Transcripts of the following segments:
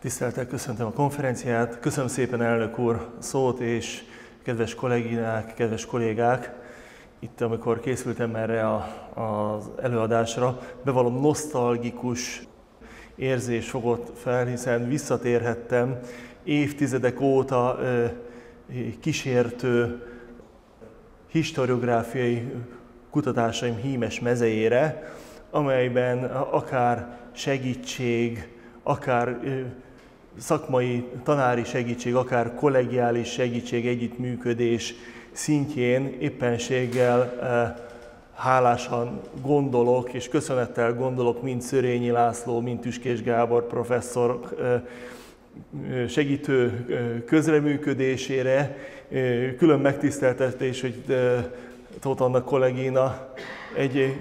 Tiszteltek, köszöntöm a konferenciát, köszönöm szépen elnök úr szót, és kedves kollégínák, kedves kollégák, itt amikor készültem erre a, az előadásra, bevallom nosztalgikus érzés fogott fel, hiszen visszatérhettem évtizedek óta kísértő historiográfiai kutatásaim hímes mezejére, amelyben akár segítség, akár szakmai tanári segítség, akár kollegiális segítség, együttműködés szintjén éppenséggel hálásan gondolok, és köszönettel gondolok mind Szörényi László, mind Tüskés Gábor professzor segítő közreműködésére. Külön megtiszteltetés, hogy Tóth Anna kollégina egy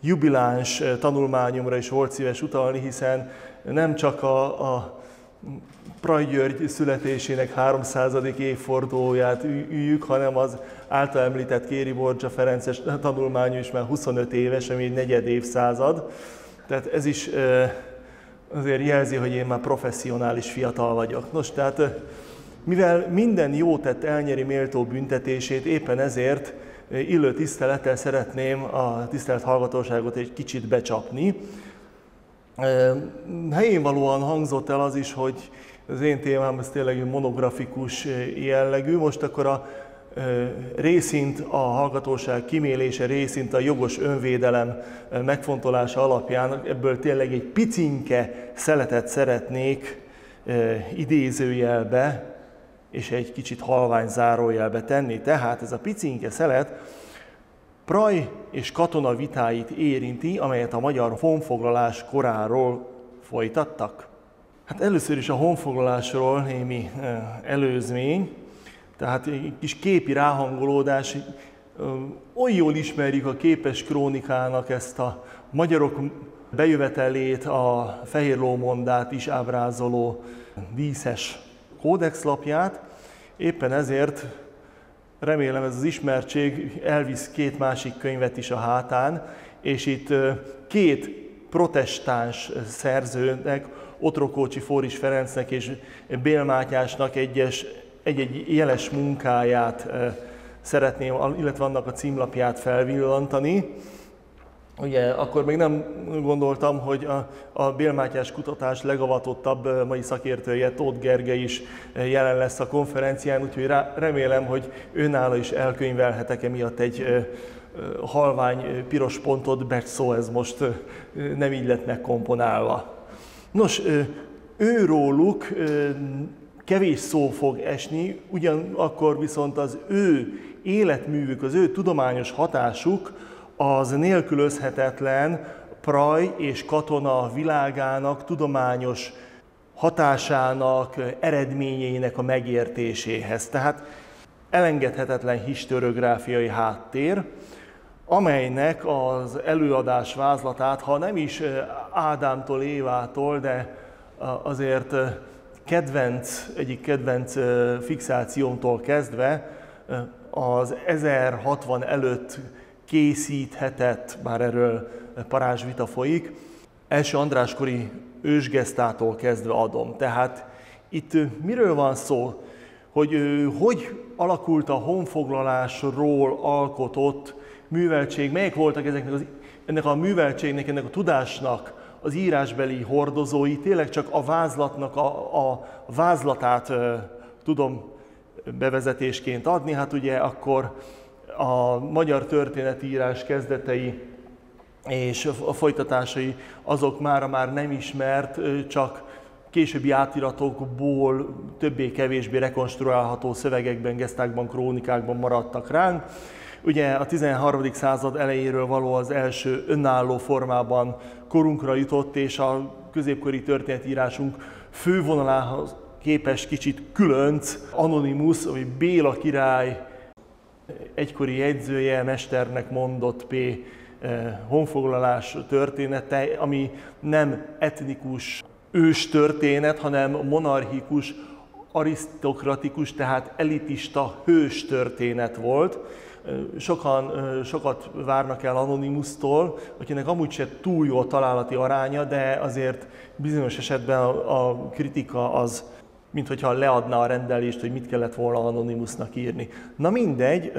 jubiláns tanulmányomra is volt szíves utalni, hiszen nem csak a, a Praj György születésének 300. évfordulóját üljük, hanem az által említett Kéri Borcsa Ferences tanulmány is már 25 éves, ami egy negyed évszázad. Tehát ez is azért jelzi, hogy én már professzionális fiatal vagyok. Nos, tehát mivel minden jó tett elnyeri méltó büntetését, éppen ezért illő tisztelettel szeretném a tisztelt hallgatóságot egy kicsit becsapni. Helyén valóan hangzott el az is, hogy az én témám ez tényleg monografikus jellegű. Most akkor a részint a hallgatóság kimélése, részint a jogos önvédelem megfontolása alapján ebből tényleg egy picinke szeletet szeretnék idézőjelbe és egy kicsit halvány zárójelbe tenni. Tehát ez a picinke szelet Praj és katona vitáit érinti, amelyet a magyar honfoglalás koráról folytattak. Hát először is a honfoglalásról némi előzmény, tehát egy kis képi ráhangolódás, oly jól ismerjük a képes krónikának ezt a magyarok bejövetelét, a fehér lómondát is ábrázoló díszes kódexlapját. Éppen ezért remélem ez az ismertség elvisz két másik könyvet is a hátán, és itt két protestáns szerzőnek, Otrokócsi Fóris Ferencnek és Bél Mátyásnak egyes, egy-egy jeles munkáját szeretném, illetve annak a címlapját felvillantani. Ugye akkor még nem gondoltam, hogy a, a Bél Mátyás kutatás legavatottabb mai szakértője, Tóth Gergely is jelen lesz a konferencián, úgyhogy rá, remélem, hogy őnála is elkönyvelhetek emiatt egy halvány piros pontot, mert szó ez most nem így lett megkomponálva. Nos, őróluk kevés szó fog esni, ugyanakkor viszont az ő életművük, az ő tudományos hatásuk az nélkülözhetetlen Praj és katona világának tudományos hatásának, eredményeinek a megértéséhez. Tehát elengedhetetlen historiográfiai háttér, amelynek az előadás vázlatát, ha nem is Ádámtól, Évától, de azért kedvenc, egyik kedvenc fixációmtól kezdve az 1060 előtt készíthetett, bár erről parázsvita folyik, első Andráskori ősgesztától kezdve adom. Tehát itt miről van szó? Hogy hogy alakult a honfoglalásról alkotott műveltség, melyek voltak ezeknek az, ennek a műveltségnek, ennek a tudásnak az írásbeli hordozói, tényleg csak a vázlatnak a, a vázlatát tudom bevezetésként adni, hát ugye akkor a magyar történetírás kezdetei és a folytatásai azok már már nem ismert, csak későbbi átiratokból többé-kevésbé rekonstruálható szövegekben, gesztákban, krónikákban maradtak ránk. Ugye a 13. század elejéről való az első önálló formában korunkra jutott, és a középkori történetírásunk fővonalához képes kicsit különc, Anonymous, vagy Béla király egykori jegyzője, mesternek mondott P. Eh, honfoglalás története, ami nem etnikus ős történet, hanem monarchikus, arisztokratikus, tehát elitista hős történet volt Sokan sokat várnak el Anonymusztól, akinek amúgy se túl jó a találati aránya, de azért bizonyos esetben a kritika az, mint hogyha leadná a rendelést, hogy mit kellett volna Anonymusnak írni. Na mindegy,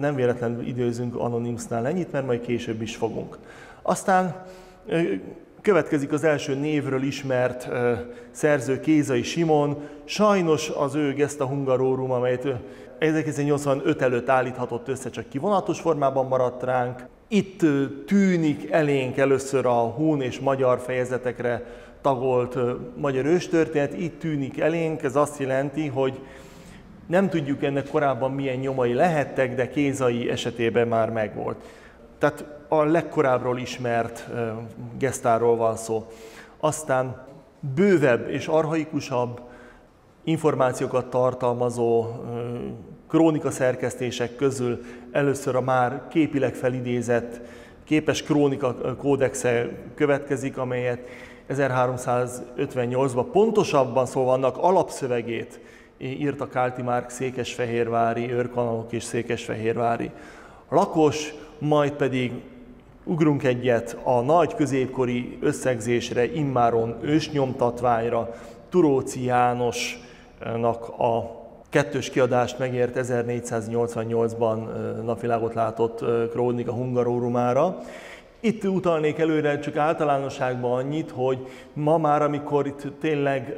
nem véletlenül időzünk Anonymusnál ennyit, mert majd később is fogunk. Aztán Következik az első névről ismert szerző Kézai Simon. Sajnos az ő Gesta Hungarorum, amelyet 1985 előtt állíthatott össze, csak kivonatos formában maradt ránk. Itt tűnik elénk először a hun és magyar fejezetekre tagolt magyar őstörténet, itt tűnik elénk, ez azt jelenti, hogy nem tudjuk ennek korábban milyen nyomai lehettek, de Kézai esetében már megvolt. Tehát a legkorábbról ismert gesztáról van szó. Aztán bővebb és arhaikusabb információkat tartalmazó krónika szerkesztések közül először a már képileg felidézett képes krónika kódexe következik, amelyet 1358-ban pontosabban szóval annak alapszövegét írta Kálti Márk székesfehérvári őrkanalok és székesfehérvári lakos, majd pedig ugrunk egyet a nagy középkori összegzésre, immáron ősnyomtatványra, Turóci Jánosnak a kettős kiadást megért 1488-ban napvilágot látott Krónika Hungarórumára. Itt utalnék előre csak általánosságban annyit, hogy ma már, amikor itt tényleg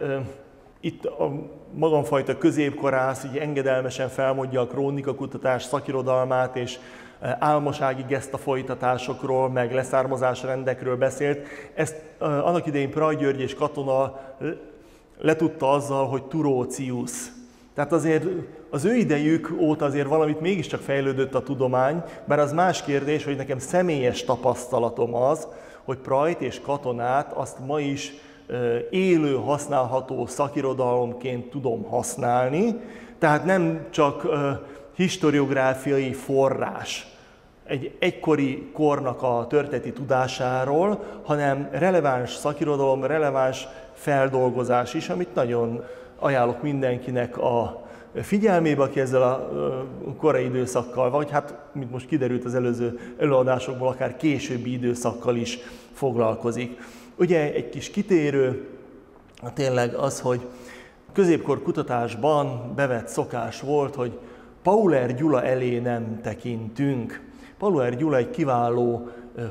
itt a magamfajta középkorász így engedelmesen felmondja a krónikakutatás szakirodalmát, és álmosági geszta folytatásokról, meg leszármazásrendekről beszélt. Ezt annak idején Praj György és Katona letudta azzal, hogy Turócius. Tehát azért az ő idejük óta azért valamit mégiscsak fejlődött a tudomány, bár az más kérdés, hogy nekem személyes tapasztalatom az, hogy Prajt és Katonát azt ma is élő, használható szakirodalomként tudom használni, tehát nem csak historiográfiai forrás egy egykori kornak a történeti tudásáról, hanem releváns szakirodalom, releváns feldolgozás is, amit nagyon ajánlok mindenkinek a figyelmébe, aki ezzel a korai időszakkal, vagy hát, mint most kiderült az előző előadásokból, akár későbbi időszakkal is foglalkozik. Ugye egy kis kitérő, tényleg az, hogy középkor kutatásban bevett szokás volt, hogy Pauler Gyula elé nem tekintünk. Pauler Gyula egy kiváló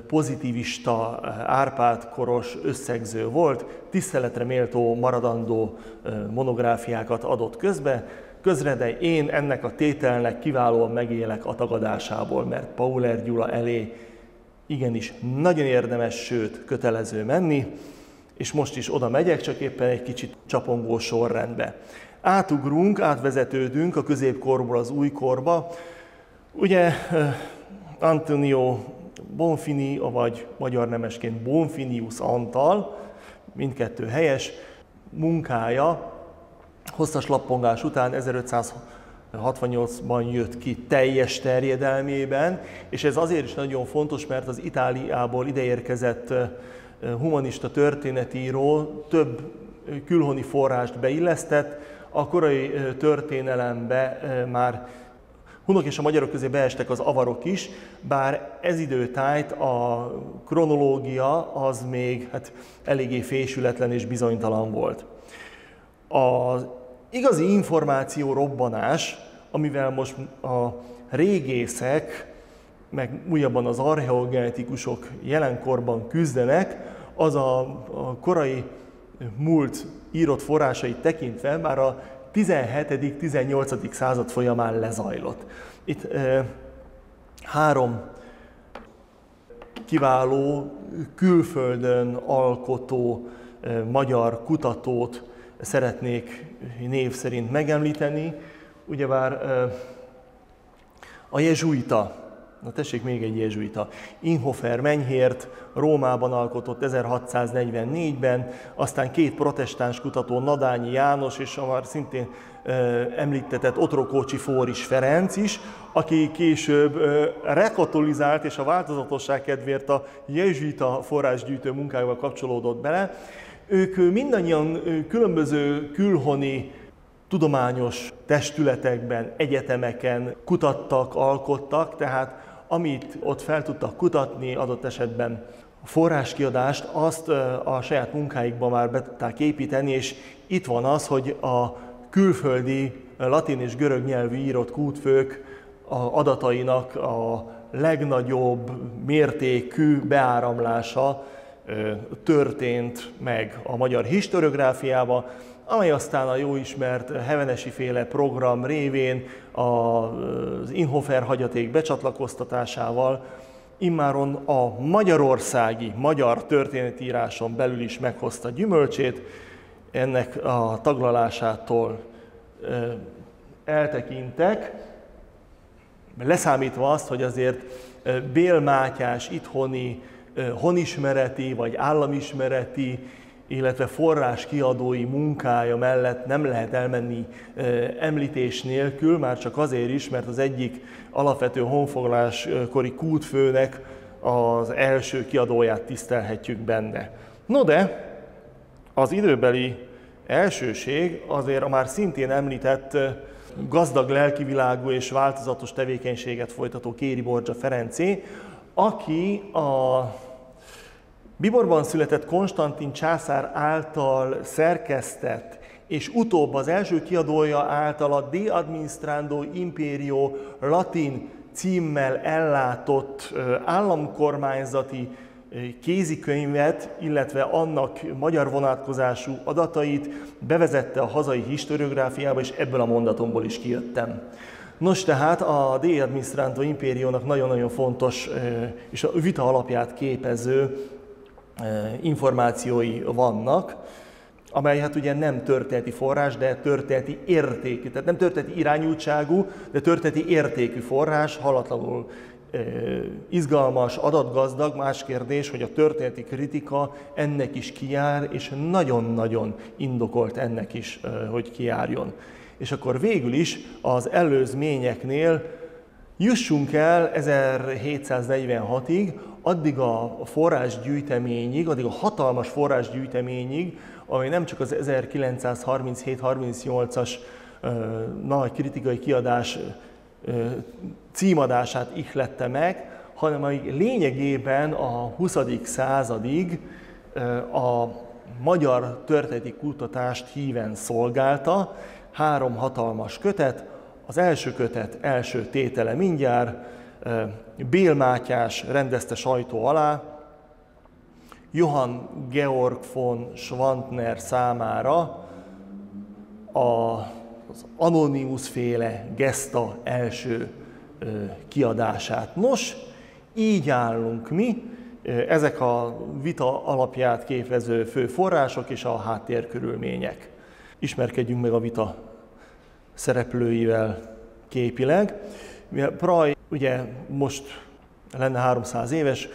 pozitivista, Árpád koros összegző volt, tiszteletre méltó maradandó monográfiákat adott közbe, közre, de én ennek a tételnek kiválóan megélek a tagadásából, mert Pauler Gyula elé igenis nagyon érdemes, sőt kötelező menni, és most is oda megyek, csak éppen egy kicsit csapongó sorrendbe. Átugrunk, átvezetődünk a középkorból az újkorba. Ugye Antonio Bonfini, vagy magyar nemesként Bonfinius Antal, mindkettő helyes, munkája hosszas lappongás után 1568-ban jött ki teljes terjedelmében, és ez azért is nagyon fontos, mert az Itáliából ideérkezett humanista történetíró több külhoni forrást beillesztett, a korai történelembe már hunok és a magyarok közé beestek az avarok is, bár ez időtájt a kronológia az még hát, eléggé fésületlen és bizonytalan volt. Az igazi információ robbanás, amivel most a régészek, meg újabban az archeogenetikusok jelenkorban küzdenek, az a, korai múlt írott forrásait tekintve már a 17.-18. század folyamán lezajlott. Itt e, három kiváló, külföldön alkotó e, magyar kutatót szeretnék név szerint megemlíteni. Ugyebár a jezsuita Na tessék, még egy jezsuita. Inhofer Menyhért Rómában alkotott 1644-ben, aztán két protestáns kutató, Nadányi János és a már szintén említetett Otrokócsi Fóris Ferenc is, aki később rekatolizált és a változatosság kedvéért a jezsuita forrásgyűjtő munkájával kapcsolódott bele. Ők mindannyian különböző külhoni tudományos testületekben, egyetemeken kutattak, alkottak, tehát amit ott fel tudtak kutatni, adott esetben a forráskiadást, azt a saját munkáikban már be tudták építeni, és itt van az, hogy a külföldi latin és görög nyelvű írott kútfők adatainak a legnagyobb mértékű beáramlása történt meg a magyar historiográfiába, amely aztán a jó ismert Hevenesi féle program révén az Inhofer hagyaték becsatlakoztatásával immáron a magyarországi magyar történetíráson belül is meghozta gyümölcsét, ennek a taglalásától eltekintek, leszámítva azt, hogy azért Bél Mátyás itthoni honismereti vagy államismereti, illetve forrás kiadói munkája mellett nem lehet elmenni említés nélkül, már csak azért is, mert az egyik alapvető honfoglaláskori kútfőnek az első kiadóját tisztelhetjük benne. No de, az időbeli elsőség azért a már szintén említett gazdag lelkivilágú és változatos tevékenységet folytató Kéri Borgia Ferencé, aki a Biborban született Konstantin császár által szerkesztett, és utóbb az első kiadója által a De Administrando Imperio latin címmel ellátott államkormányzati kézikönyvet, illetve annak magyar vonatkozású adatait bevezette a hazai historiográfiába, és ebből a mondatomból is kijöttem. Nos, tehát a De Administranto Imperiónak nagyon-nagyon fontos és a vita alapját képező információi vannak, amely hát ugye nem történeti forrás, de történeti értékű. Tehát nem történeti irányultságú, de történeti értékű forrás, halatlanul izgalmas, adatgazdag, más kérdés, hogy a történeti kritika ennek is kijár, és nagyon-nagyon indokolt ennek is, hogy kijárjon. És akkor végül is az előzményeknél jussunk el 1746-ig, addig a forrásgyűjteményig, addig a hatalmas forrásgyűjteményig, ami nem csak az 1937-38-as nagy kritikai kiadás címadását ihlette meg, hanem amíg lényegében a 20. századig a magyar történeti kutatást híven szolgálta, három hatalmas kötet, az első kötet első tétele mindjárt, Bél Mátyás rendezte sajtó alá, Johann Georg von Schwantner számára az Anonymous féle geszta első kiadását. Nos, így állunk mi, ezek a vita alapját képező fő források és a háttérkörülmények. Ismerkedjünk meg a vita szereplőivel képileg. Praj ugye most lenne 300 éves,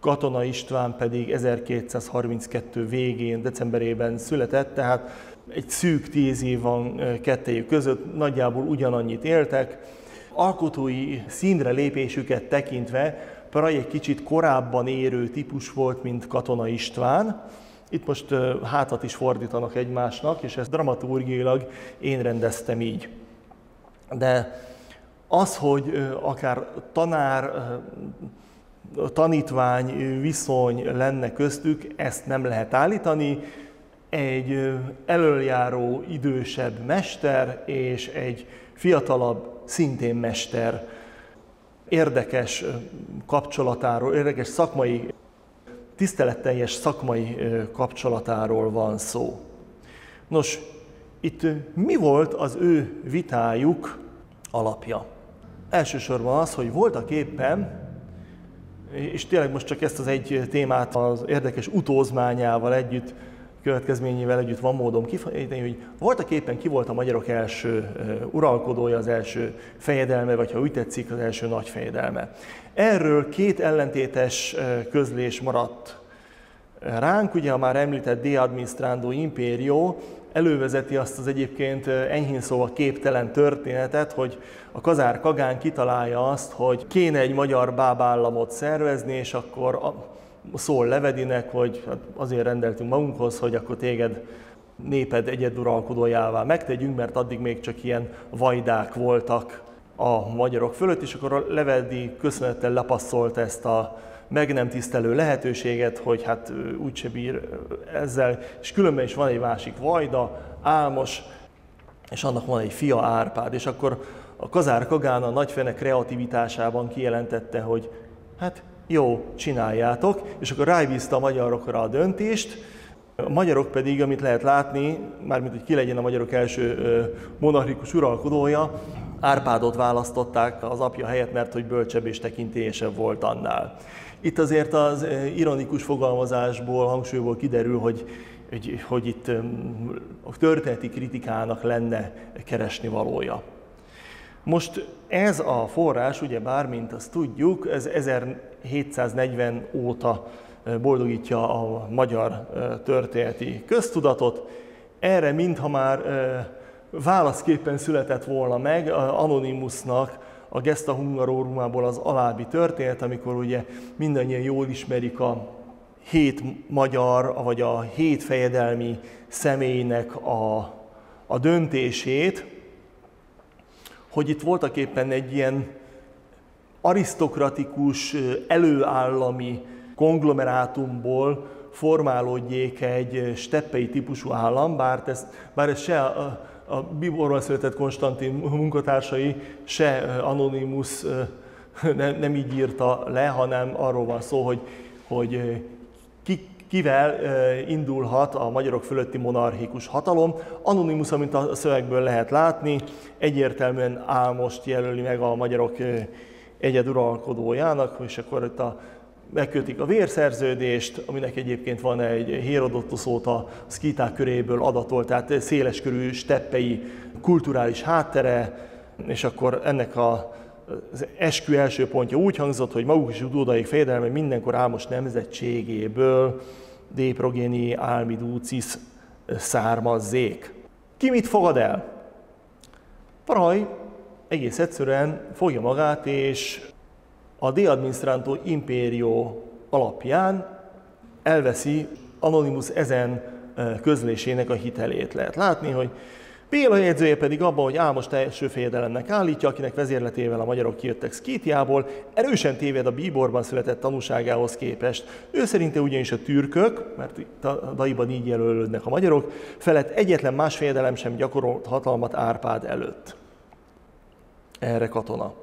Katona István pedig 1232 végén, decemberében született, tehát egy szűk tíz év van kettejük között, nagyjából ugyanannyit éltek. Alkotói színre lépésüket tekintve Praj egy kicsit korábban érő típus volt, mint Katona István. Itt most hátat is fordítanak egymásnak, és ezt dramaturgiailag én rendeztem így. De az, hogy akár tanár, tanítvány viszony lenne köztük, ezt nem lehet állítani egy elöljáró idősebb mester és egy fiatalabb, szintén mester érdekes kapcsolatáról, érdekes szakmai, tiszteletteljes szakmai kapcsolatáról van szó. Nos, itt mi volt az ő vitájuk alapja? Elsősorban az, hogy voltak éppen, és tényleg most csak ezt az egy témát az érdekes utózmányával együtt következményével együtt van módom kifejteni, hogy voltak éppen ki volt a magyarok első uralkodója, az első fejedelme, vagy ha úgy tetszik, az első nagy fejedelme. Erről két ellentétes közlés maradt ránk, ugye a már említett De Imperio elővezeti azt az egyébként enyhén szóval képtelen történetet, hogy a Kazár Kagán kitalálja azt, hogy kéne egy magyar bábállamot szervezni, és akkor szól Levedinek, hogy hát azért rendeltünk magunkhoz, hogy akkor téged néped egyeduralkodójává megtegyünk, mert addig még csak ilyen vajdák voltak a magyarok fölött, és akkor a Leveldi köszönettel lepasszolt ezt a meg nem tisztelő lehetőséget, hogy hát úgyse bír ezzel, és különben is van egy másik Vajda, Álmos, és annak van egy fia Árpád, és akkor a Kazár Kagán a nagyfene kreativitásában kijelentette, hogy hát jó, csináljátok, és akkor rábízta a magyarokra a döntést, a magyarok pedig, amit lehet látni, mármint hogy ki legyen a magyarok első monarchikus uralkodója, Árpádot választották az apja helyett, mert hogy bölcsebb és tekintélyesebb volt annál. Itt azért az ironikus fogalmazásból, hangsúlyból kiderül, hogy, hogy, hogy itt a történeti kritikának lenne keresni valója. Most ez a forrás, ugye bármint azt tudjuk, ez 1740 óta boldogítja a magyar történeti köztudatot. Erre mintha már válaszképpen született volna meg Anonymusnak a Gesta Hungarorumából az alábbi történet, amikor ugye mindannyian jól ismerik a hét magyar, vagy a hét fejedelmi személynek a, a döntését, hogy itt voltak éppen egy ilyen arisztokratikus, előállami konglomerátumból formálódjék egy steppei típusú állam, bár ez, bár ez se a, a Biborban született Konstantin munkatársai, se Anonymous nem, nem így írta le, hanem arról van szó, hogy, hogy kivel indulhat a magyarok fölötti monarchikus hatalom. Anonymous, amit a szövegből lehet látni, egyértelműen álmost jelöli meg a magyarok egyeduralkodójának, és akkor itt a megkötik a vérszerződést, aminek egyébként van egy Hérodotus óta szkíták köréből adatolt, tehát széleskörű steppei kulturális háttere, és akkor ennek a, az eskü első pontja úgy hangzott, hogy maguk is udódaik fejedelme mindenkor álmos nemzetségéből Déprogéni Álmiducis származzék. Ki mit fogad el? Paraj egész egyszerűen fogja magát, és a De Administranto Imperio alapján elveszi Anonymous ezen közlésének a hitelét. Lehet látni, hogy Béla jegyzője pedig abban, hogy Álmos első fejedelemnek állítja, akinek vezérletével a magyarok kijöttek Szkítiából, erősen téved a Bíborban született tanúságához képest. Ő szerinte ugyanis a türkök, mert itt a daiban így jelölődnek a magyarok, felett egyetlen más fejedelem sem gyakorolt hatalmat Árpád előtt. Erre katona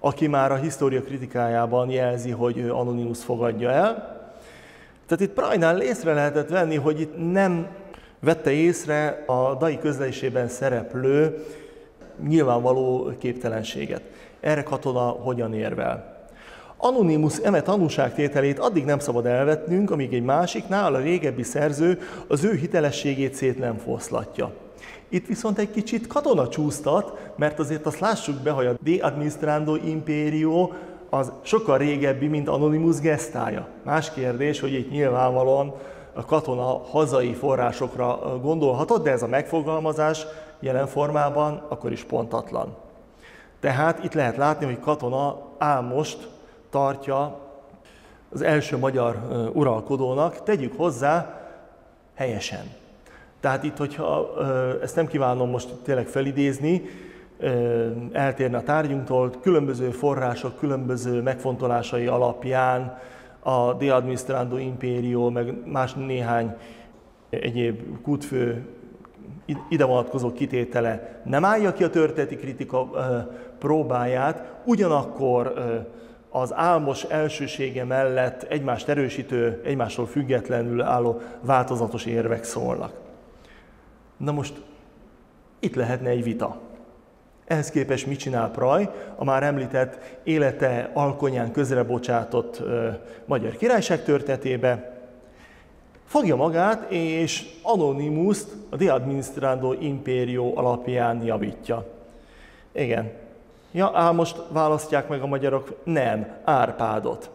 aki már a história kritikájában jelzi, hogy ő Anonymous fogadja el. Tehát itt Prajnál észre lehetett venni, hogy itt nem vette észre a dai közlésében szereplő nyilvánvaló képtelenséget. Erre katona hogyan érvel? Anonymous eme tanúságtételét addig nem szabad elvetnünk, amíg egy másiknál a régebbi szerző az ő hitelességét szét nem foszlatja. Itt viszont egy kicsit katona csúsztat, mert azért azt lássuk be, hogy a De Administrando Imperio az sokkal régebbi, mint Anonymous gesztája. Más kérdés, hogy itt nyilvánvalóan a katona hazai forrásokra gondolhatott, de ez a megfogalmazás jelen formában akkor is pontatlan. Tehát itt lehet látni, hogy katona Ámost tartja az első magyar uralkodónak, tegyük hozzá helyesen. Tehát itt, hogyha ezt nem kívánom most tényleg felidézni, eltérne a tárgyunktól, különböző források, különböző megfontolásai alapján a De Administrando Imperio, meg más néhány egyéb kutfő ide vonatkozó kitétele nem állja ki a történeti kritika próbáját, ugyanakkor az álmos elsősége mellett egymást erősítő, egymástól függetlenül álló változatos érvek szólnak. Na most itt lehetne egy vita. Ehhez képest mit csinál Praj, a már említett élete alkonyán közre bocsátott ö, magyar királyság történetébe, fogja magát, és Anonymous a De Administrando Imperio alapján javítja. Igen. Ja, ám most választják meg a magyarok? Nem, Árpádot.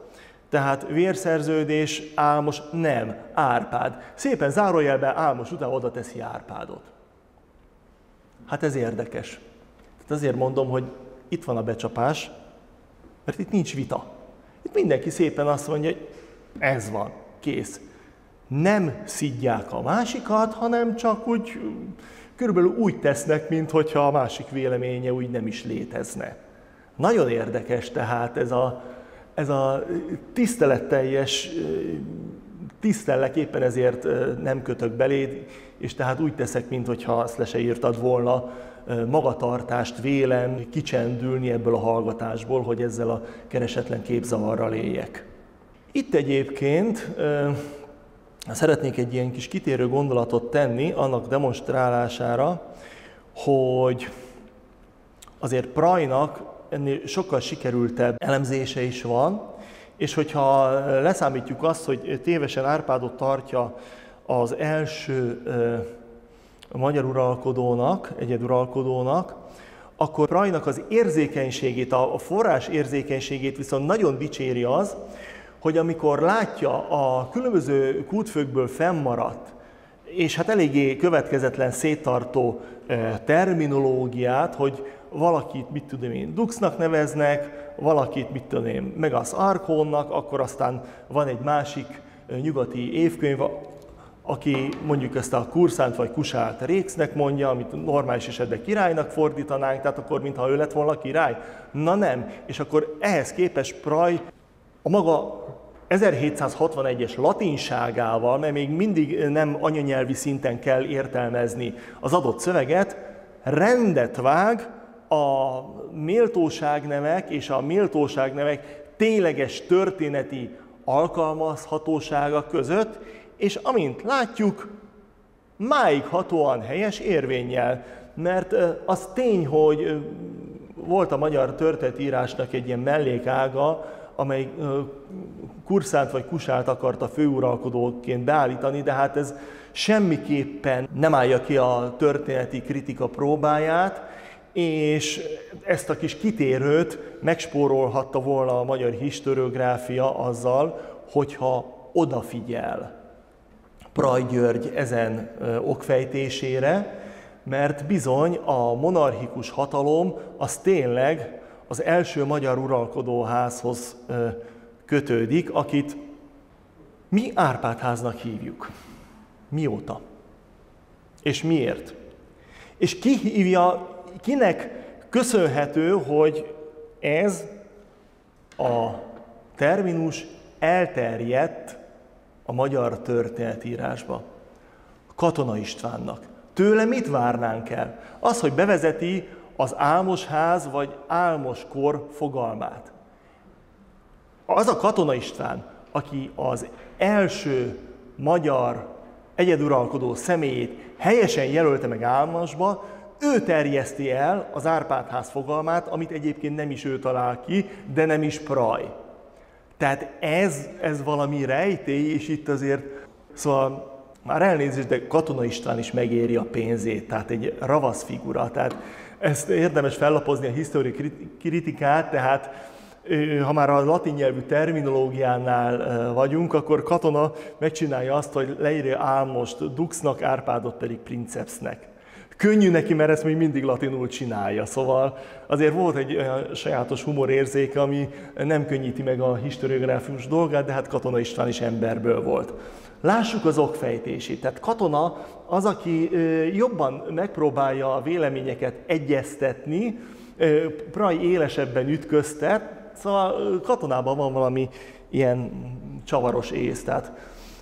Tehát vérszerződés, Álmos nem, Árpád. Szépen zárójelben Álmos után oda teszi Árpádot. Hát ez érdekes. Tehát azért mondom, hogy itt van a becsapás, mert itt nincs vita. Itt mindenki szépen azt mondja, hogy ez van, kész. nem szidják a másikat, hanem csak úgy körülbelül úgy tesznek, mintha a másik véleménye úgy nem is létezne. Nagyon érdekes tehát ez a, ez a tiszteletteljes tisztellek, éppen ezért nem kötök beléd, és tehát úgy teszek, mintha azt le se írtad volna, magatartást vélem kicsendülni ebből a hallgatásból, hogy ezzel a keresetlen képzavarral éljek. Itt egyébként szeretnék egy ilyen kis kitérő gondolatot tenni annak demonstrálására, hogy azért Prajnak ennél sokkal sikerültebb elemzése is van, és hogyha leszámítjuk azt, hogy tévesen Árpádot tartja az első magyar uralkodónak, egyeduralkodónak, akkor Prajnak az érzékenységét, a forrás érzékenységét viszont nagyon dicséri az, hogy amikor látja a különböző kútfőkből fennmaradt, és hát eléggé következetlen széttartó terminológiát, hogy valakit, mit tudom én, Duxnak neveznek, valakit, mit tudom én, meg az Arkonnak, akkor aztán van egy másik nyugati évkönyv, aki mondjuk ezt a kurszánt vagy kusát Réxnek mondja, amit normális esetben királynak fordítanánk, tehát akkor mintha ő lett volna király. Na nem. És akkor ehhez képest Praj a maga 1761-es latinságával, mert még mindig nem anyanyelvi szinten kell értelmezni az adott szöveget, rendet vág a méltóságnemek és a méltóságnemek tényleges történeti alkalmazhatósága között, és amint látjuk, máig hatóan helyes érvényel, mert az tény, hogy volt a magyar történetírásnak egy ilyen mellékága, amely kurszánt vagy kusát akarta főuralkodóként beállítani, de hát ez semmiképpen nem állja ki a történeti kritika próbáját, és ezt a kis kitérőt megspórolhatta volna a magyar historiográfia azzal, hogyha odafigyel Praj György ezen okfejtésére, mert bizony a monarchikus hatalom az tényleg az első magyar uralkodóházhoz kötődik, akit mi Árpádháznak hívjuk. Mióta? És miért? És ki hívja, kinek köszönhető, hogy ez a terminus elterjedt a magyar történetírásba? Katona Istvánnak. Tőle mit várnánk el? Az, hogy bevezeti az álmos ház vagy álmos kor fogalmát. Az a Katona István, aki az első magyar egyeduralkodó személyét helyesen jelölte meg álmosba, ő terjeszti el az Árpádház fogalmát, amit egyébként nem is ő talál ki, de nem is Praj. Tehát ez, ez valami rejtély, és itt azért, szóval már elnézést, de Katona István is megéri a pénzét, tehát egy ravasz figura. Tehát ezt érdemes fellapozni a históriai kritikát, tehát ha már a latin nyelvű terminológiánál vagyunk, akkor katona megcsinálja azt, hogy leírja Álmost Duxnak, Árpádot pedig Princepsnek. Könnyű neki, mert ezt még mindig latinul csinálja, szóval azért volt egy olyan sajátos humorérzéke, ami nem könnyíti meg a historiográfikus dolgát, de hát Katona István is emberből volt. Lássuk az okfejtését. Tehát katona az, aki jobban megpróbálja a véleményeket egyeztetni, Praj élesebben ütköztet, szóval katonában van valami ilyen csavaros ész. Tehát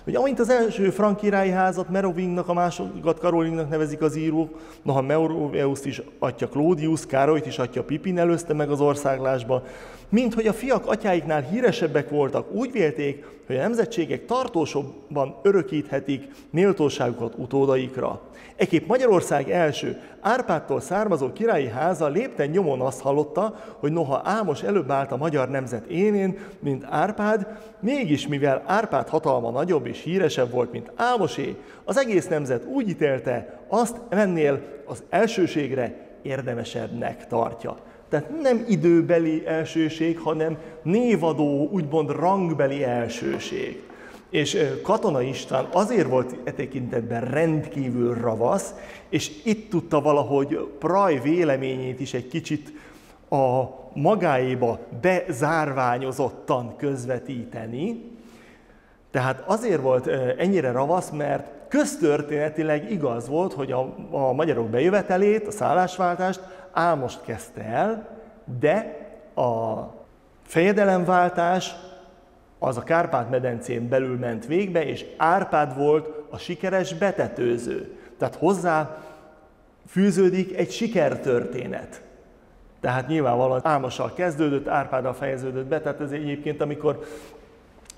hogy amint az első frank királyi házat Merovingnak, a másodikat Karolinnak nevezik az író, noha Meroveuszt is atya Claudius, Károlyt is atya Pipin előzte meg az országlásba, mint hogy a fiak atyáiknál híresebbek voltak, úgy vélték, hogy a nemzetségek tartósabban örökíthetik méltóságukat utódaikra. Ekép Magyarország első Árpádtól származó királyi háza lépten nyomon azt hallotta, hogy noha Ámos előbb állt a magyar nemzet énén, mint Árpád, mégis mivel Árpád hatalma nagyobb és híresebb volt, mint Ámosé, az egész nemzet úgy ítélte, azt ennél az elsőségre érdemesebbnek tartja. Tehát nem időbeli elsőség, hanem névadó, úgymond rangbeli elsőség. És Katona István azért volt e tekintetben rendkívül ravasz, és itt tudta valahogy Praj véleményét is egy kicsit a magáéba bezárványozottan közvetíteni. Tehát azért volt ennyire ravasz, mert köztörténetileg igaz volt, hogy a, a magyarok bejövetelét, a szállásváltást Álmost kezdte el, de a fejedelemváltás az a Kárpát-medencén belül ment végbe, és Árpád volt a sikeres betetőző. Tehát hozzá fűződik egy sikertörténet. Tehát nyilvánvalóan Álmossal kezdődött, Árpáddal fejeződött be, tehát ez egyébként, amikor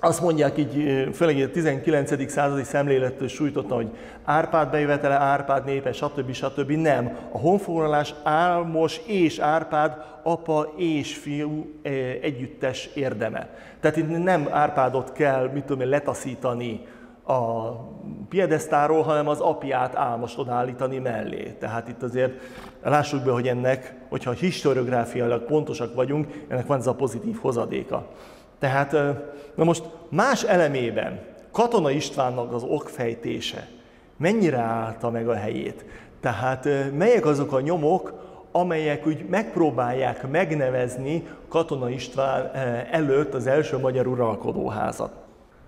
azt mondják így, főleg a 19. századi szemlélettől sújtotta, hogy Árpád bejövetele, Árpád népe, stb. stb. Nem. A honfoglalás Álmos és Árpád apa és fiú együttes érdeme. Tehát itt nem Árpádot kell, mit tudom én, letaszítani a piedesztáról, hanem az apját Álmost odállítani mellé. Tehát itt azért lássuk be, hogy ennek, hogyha historiográfiailag pontosak vagyunk, ennek van ez a pozitív hozadéka. Tehát, na most más elemében Katona Istvánnak az okfejtése mennyire állta meg a helyét? Tehát melyek azok a nyomok, amelyek úgy megpróbálják megnevezni Katona István előtt az első magyar uralkodóházat.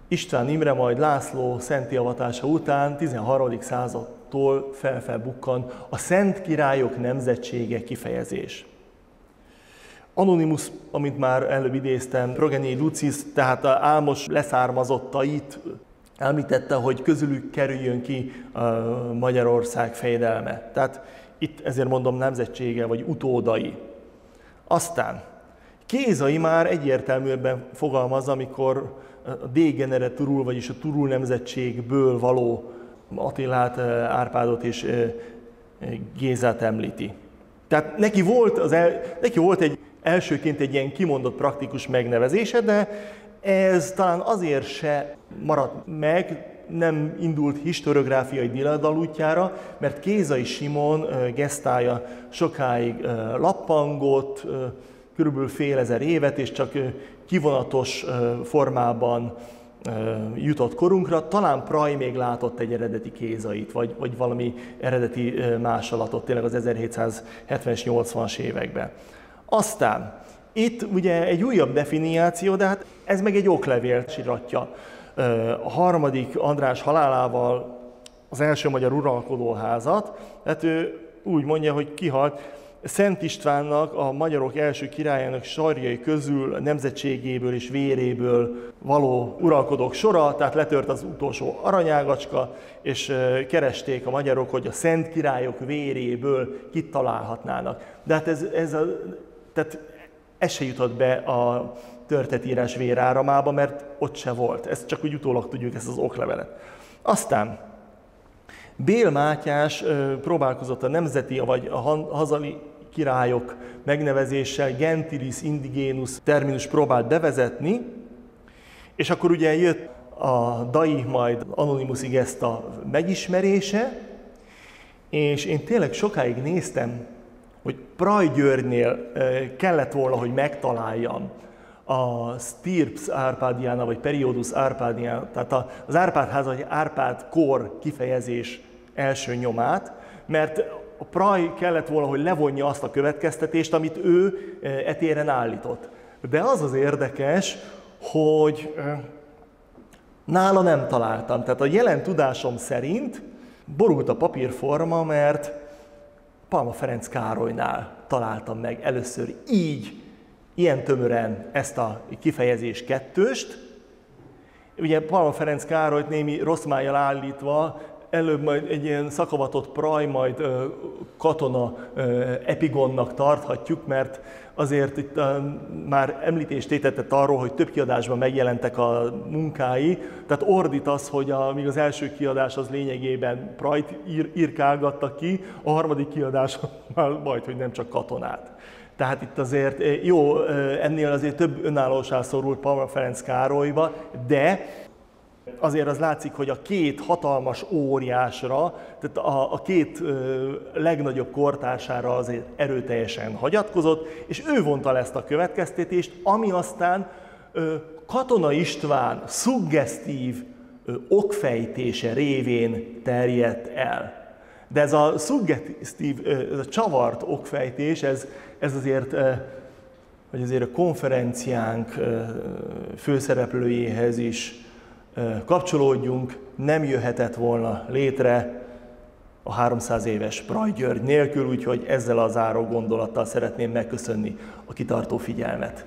István Imre majd László szenti avatása után 13. századtól felfelbukkan a Szent Királyok nemzetsége kifejezés. Anonymus, amit már előbb idéztem, Progeny Lucis, tehát a álmos leszármazottait említette, hogy közülük kerüljön ki a Magyarország fejedelme. Tehát itt ezért mondom nemzetsége, vagy utódai. Aztán Kézai már egyértelműbben fogalmaz, amikor a D-genere Turul, vagyis a Turul nemzetségből való Attilát, Árpádot és Gézát említi. Tehát neki volt, az el, neki volt egy elsőként egy ilyen kimondott praktikus megnevezése, de ez talán azért se maradt meg, nem indult historiográfiai diadalútjára, mert Kézai Simon gesztája sokáig lappangott, körülbelül fél ezer évet, és csak kivonatos formában jutott korunkra. Talán Praj még látott egy eredeti kézait, vagy, vagy valami eredeti másolatot tényleg az 1770-es, 80-as években. Aztán itt ugye egy újabb definiáció, de hát ez meg egy oklevél siratja. A harmadik András halálával az első magyar uralkodóházat, tehát ő úgy mondja, hogy kihalt, Szent Istvánnak, a magyarok első királyának sarjai közül, a nemzetségéből és véréből való uralkodók sora, tehát letört az utolsó aranyágacska, és keresték a magyarok, hogy a szent királyok véréből kit találhatnának. De hát ez, ez a, tehát ez se jutott be a törtetírás véráramába, mert ott se volt. Ezt csak úgy utólag tudjuk, ezt az oklevelet. Aztán Bél Mátyás próbálkozott a nemzeti vagy a hazali királyok megnevezéssel gentilis indigenus terminus próbált bevezetni, és akkor ugye jött a DAI, majd Anonymous a megismerése, és én tényleg sokáig néztem, hogy Praj Györgynél kellett volna, hogy megtaláljam a Stirps Árpádiána, vagy Periodus Árpádiána, tehát az Árpád vagy Árpád kor kifejezés első nyomát, mert a Praj kellett volna, hogy levonja azt a következtetést, amit ő etéren állított. De az az érdekes, hogy nála nem találtam. Tehát a jelen tudásom szerint borult a papírforma, mert Palma Ferenc Károlynál találtam meg először így, ilyen tömören ezt a kifejezés kettőst. Ugye Palma Ferenc Károlyt némi rossz állítva előbb majd egy ilyen szakavatott praj, majd ö, katona ö, epigonnak tarthatjuk, mert azért itt már említést tétetett arról, hogy több kiadásban megjelentek a munkái, tehát ordít az, hogy a, az első kiadás az lényegében prajt ír, írkálgatta ki, a harmadik kiadás már majd, hogy nem csak katonát. Tehát itt azért jó, ennél azért több önállóság szorult Palma Ferenc Károlyba, de azért az látszik, hogy a két hatalmas óriásra, tehát a, a két ö, legnagyobb kortársára azért erőteljesen hagyatkozott, és ő vonta le ezt a következtetést, ami aztán ö, Katona István szuggesztív ö, okfejtése révén terjedt el. De ez a szuggesztív, ez a csavart okfejtés, ez, ez azért, vagy azért a konferenciánk főszereplőjéhez is kapcsolódjunk, nem jöhetett volna létre a 300 éves Praj György nélkül, úgyhogy ezzel a záró gondolattal szeretném megköszönni a kitartó figyelmet.